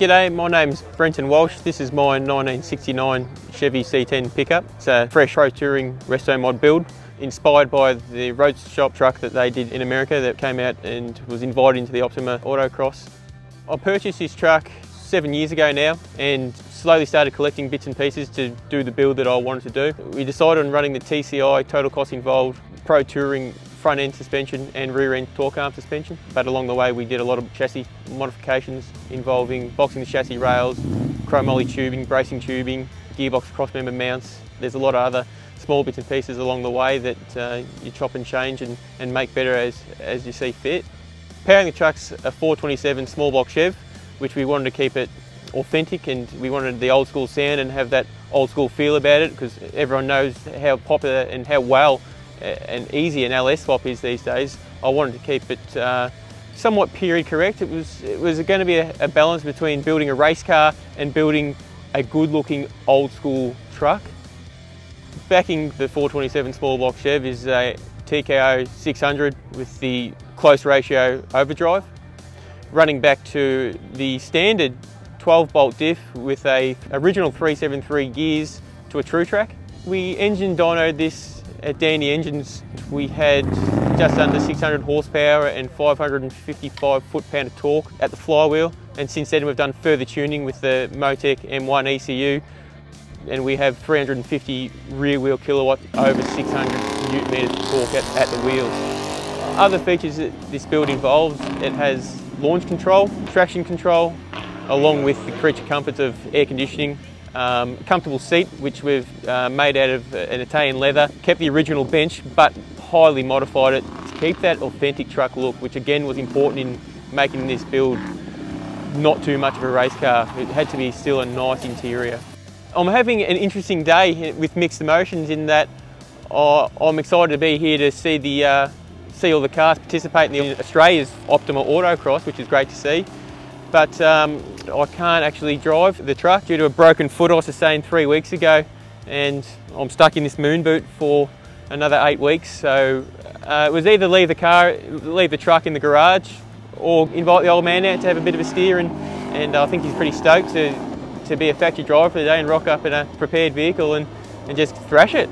G'day, my name's Brenton Walsh. This is my 1969 Chevy C10 pickup. It's a fresh road touring resto mod build inspired by the road shop truck that they did in America that came out and was invited into the Optima Autocross. I purchased this truck seven years ago now and slowly started collecting bits and pieces to do the build that I wanted to do. We decided on running the TCI total cost involved pro touring front end suspension and rear end torque arm suspension. But along the way we did a lot of chassis modifications involving boxing the chassis rails, chromoly tubing, bracing tubing, gearbox crossmember mounts. There's a lot of other small bits and pieces along the way that uh, you chop and change and, and make better as, as you see fit. Powering the truck's a 427 small block Chev, which we wanted to keep it authentic and we wanted the old school sound and have that old school feel about it because everyone knows how popular and how well and easy an LS swap is these days, I wanted to keep it uh, somewhat period correct. It was, it was going to be a, a, balance between building a race car and building a good looking old school truck. Backing the 427 small block Chev is a TKO 600 with the close ratio overdrive. Running back to the standard 12 bolt diff with a original 373 gears to a Truetrac. We engine dynoed this at Dandy Engines, we had just under 600 horsepower and 555 foot-pound of torque at the flywheel. And since then, we've done further tuning with the Motec M1 ECU, and we have 350 rear wheel kilowatt over 600 newton-meters of torque at, at the wheels. Other features that this build involves, it has launch control, traction control, along with the creature comforts of air conditioning um, comfortable seat, which we've uh, made out of an Italian leather. Kept the original bench, but highly modified it to keep that authentic truck look, which again was important in making this build not too much of a race car. It had to be still a nice interior. I'm having an interesting day with mixed emotions in that uh, I'm excited to be here to see the uh, see all the cars participate in the Australia's Optima Autocross, which is great to see but um, I can't actually drive the truck due to a broken foot I sustained three weeks ago and I'm stuck in this moon boot for another eight weeks so uh, it was either leave the car, leave the truck in the garage or invite the old man out to have a bit of a steer and, and I think he's pretty stoked to, to be a factory driver for the day and rock up in a prepared vehicle and, and just thrash it.